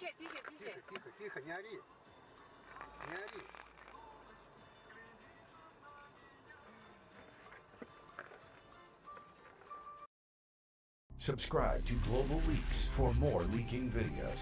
Тише, тише, тихо, тихо, не ори. Не ори. Subscribe to Global Leaks for more leaking videos.